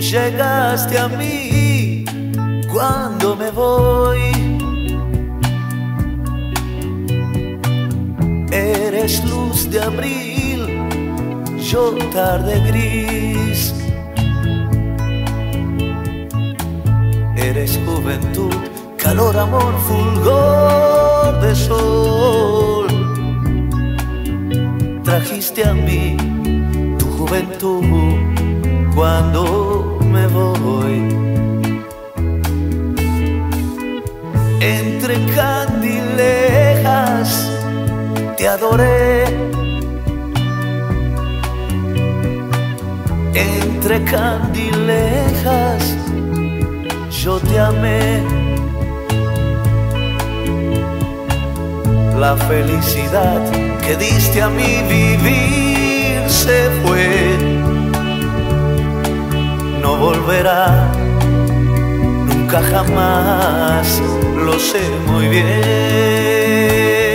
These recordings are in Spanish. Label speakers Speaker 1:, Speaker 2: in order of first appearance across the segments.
Speaker 1: llegaste a mí cuando me voy. Eres luz de abril, yo tarde gris. Eres juventud, calor, amor, fulgor de sol. Trajiste a mí tu juventud cuando Entre candilejas yo te amé. La felicidad que diste a mi vivir se fue. No volverá nunca jamás, lo sé muy bien.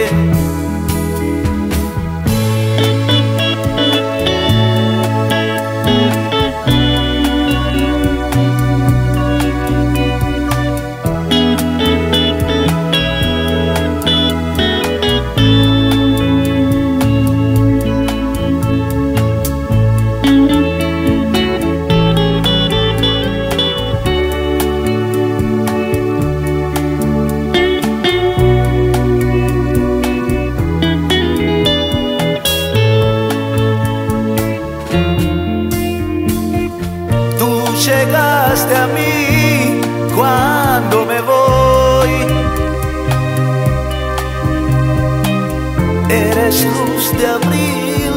Speaker 1: Llegaste a mí cuando me voy. Eres luz de abril,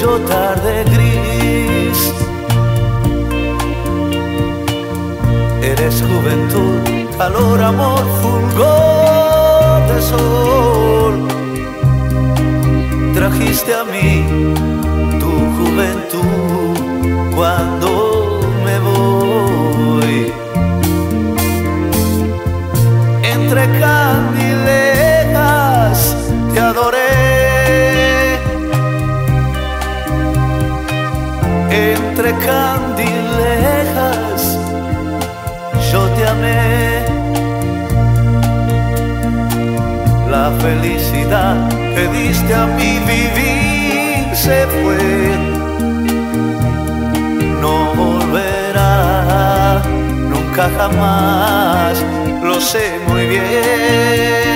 Speaker 1: yo tarde gris. Eres juventud, calor, amor, fulgor de sol. Trajiste a mí tu juventud cuando yo te amé. La felicidad que diste a mi vivir se fue. No volverá nunca jamás, lo sé muy bien.